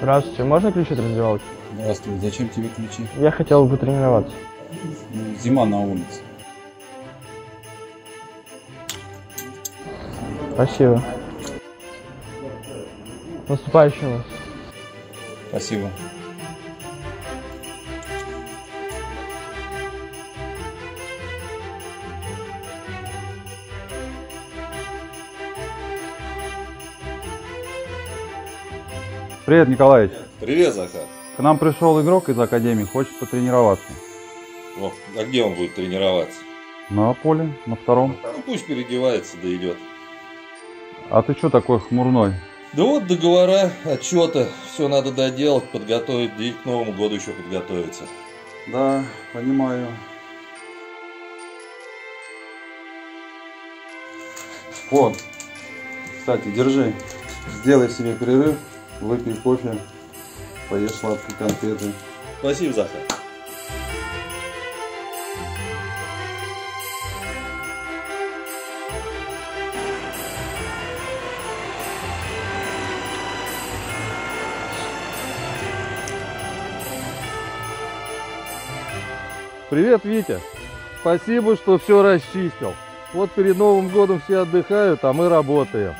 Здравствуйте, можно ключи от раздевалки? Здравствуй, зачем тебе ключи? Я хотел бы тренироваться. Ну, зима на улице. Спасибо. Наступающим вас. Спасибо. Привет, Николаевич. Привет, Захар. К нам пришел игрок из Академии, хочет потренироваться. О, а где он будет тренироваться? На поле, на втором. Ну пусть переодевается, да идет. А ты что такой хмурной? Да вот договора, отчеты, все надо доделать, подготовить, да и к Новому году еще подготовиться. Да, понимаю. Вот. Кстати, держи. Сделай себе перерыв, выпей кофе, поешь сладкие конфеты. Спасибо, Захар. Привет, Витя. Спасибо, что все расчистил. Вот перед Новым годом все отдыхают, а мы работаем.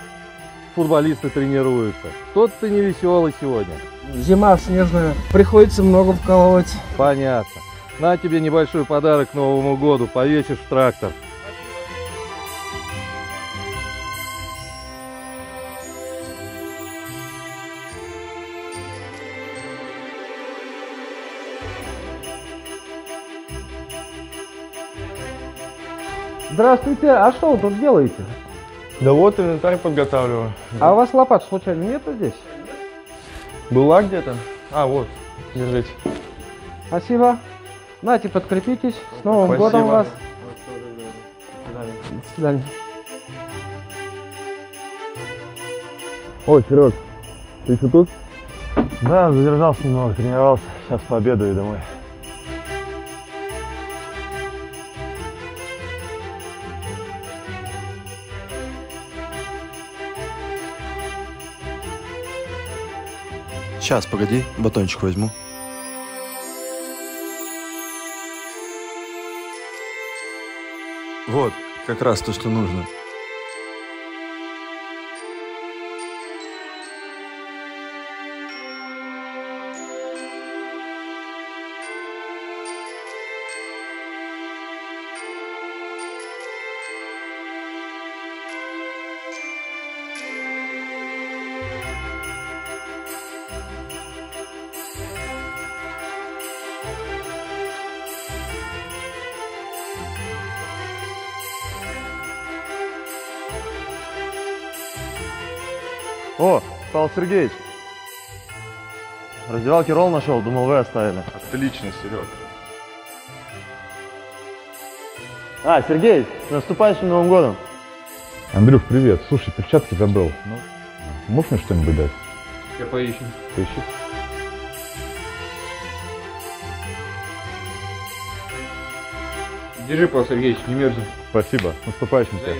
Футболисты тренируются. Что-то ты не веселый сегодня. Зима снежная, приходится много вкалывать. Понятно. На тебе небольшой подарок к Новому году, повесишь в трактор. Здравствуйте, а что вы тут делаете? Да вот инвентарь подготавливаю. А у вас лопат случайно нету здесь? Была где-то? А, вот, держите. Спасибо. Нате, подкрепитесь. С Новым Спасибо. годом вас. До свидания. Ой, Серег, ты еще тут? Да, задержался немного, тренировался. Сейчас пообедаю и домой. Сейчас, погоди, батончик возьму. Вот, как раз то, что нужно. О, Павел Сергеевич. В раздевалке ролл нашел, думал, вы оставили. Отлично, Серег. А, Сергей, с наступающим Новым годом. Андрюх, привет. Слушай, перчатки забыл. Ну, можешь мне что-нибудь дать? Я поищу. Поищи. Держи, Павел Сергеевич, не мерзни. Спасибо. Наступающим тебя.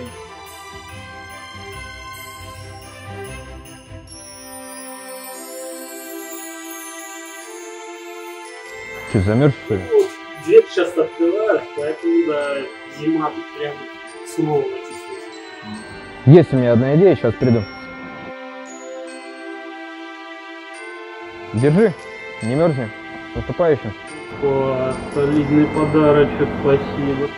Че, замерз, что ли? Дверь сейчас открывают, поэтому да, зима тут прям снова почувствуется. Есть у меня одна идея, сейчас приду. Держи, не мерзни. Наступающим. О, солидный подарочек, спасибо.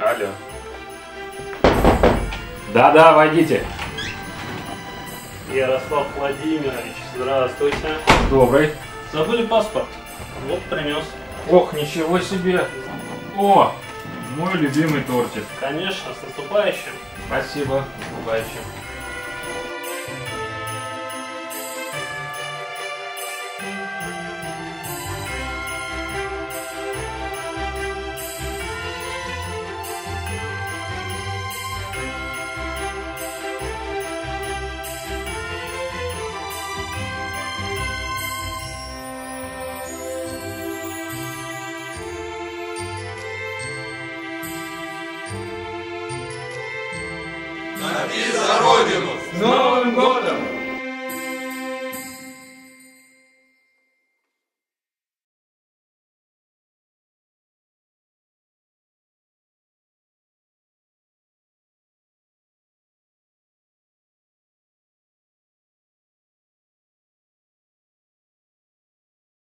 Алло. Да-да, войдите. Ярослав Владимирович, здравствуйте. Добрый. Забыли паспорт? Вот принес. Ох, ничего себе. О, мой любимый тортик. Конечно, с наступающим. Спасибо. Удачи. Напи за Родину! С Новым годом!